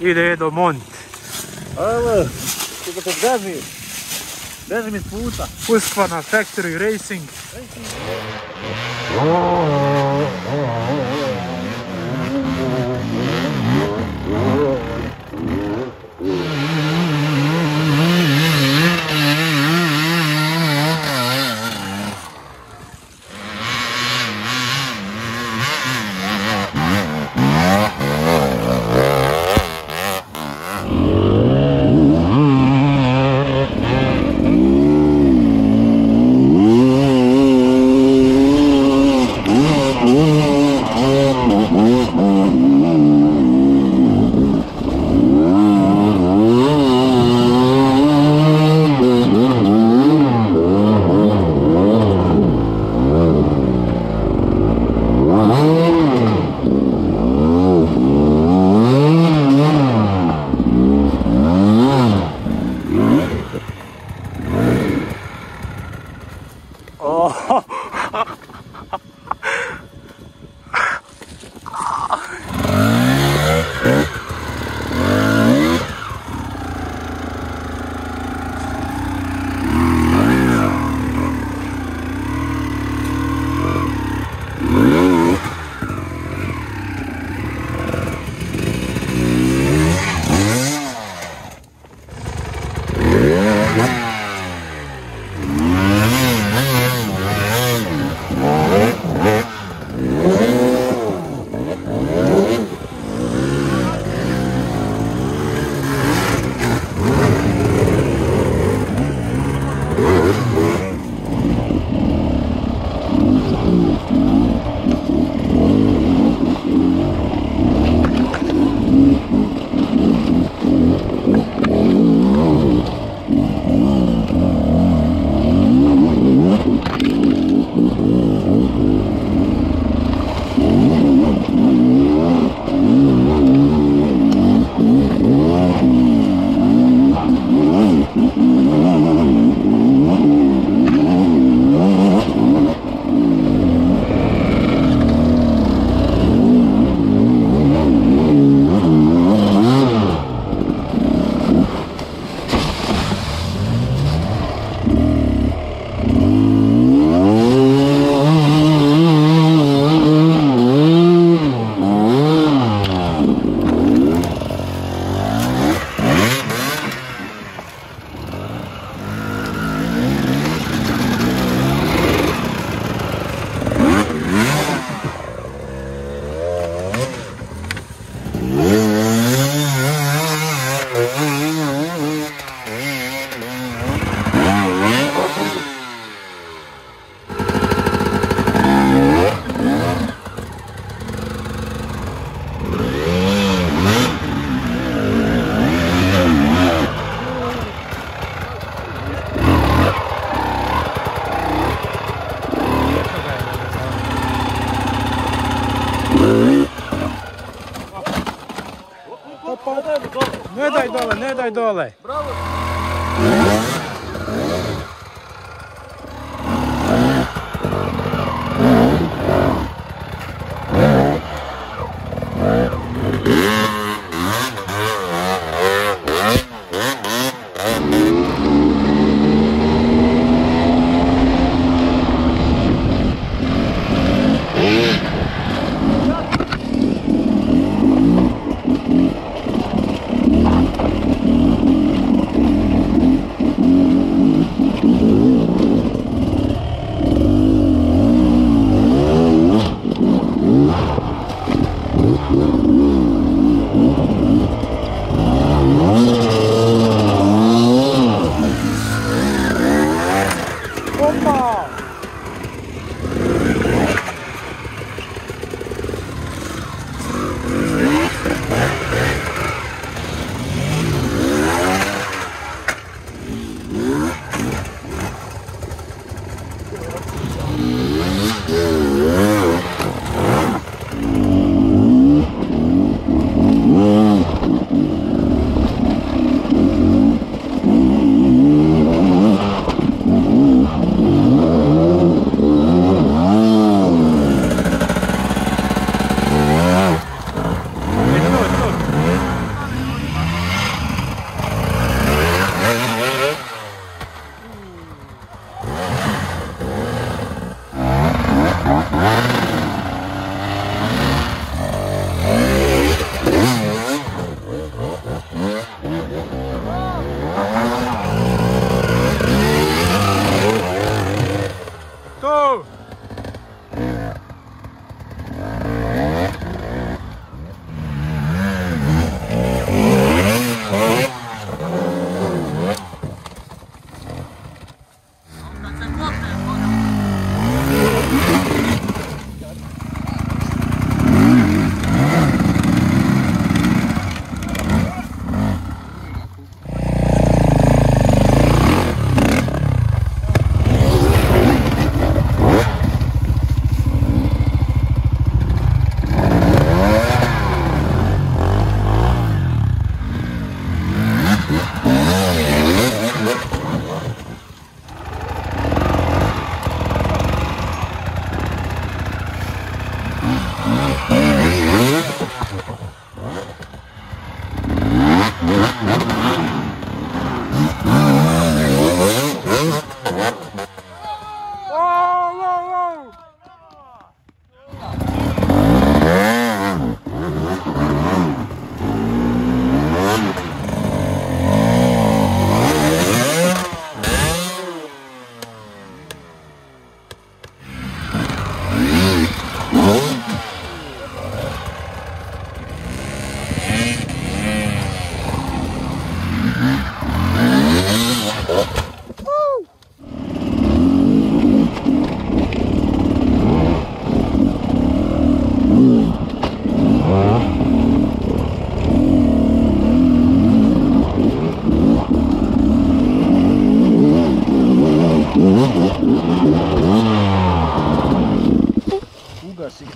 Ide do Mont. Alo, kako te beži? Bežim iz puta. Husqvarna Factory Racing. Thank dólares. Bravo!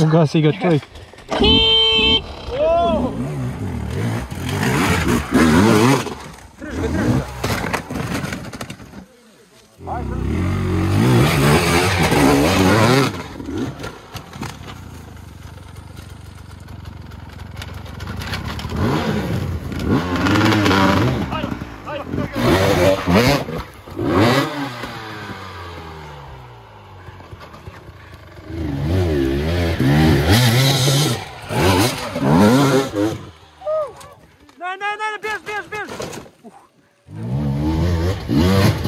We'll go. Não.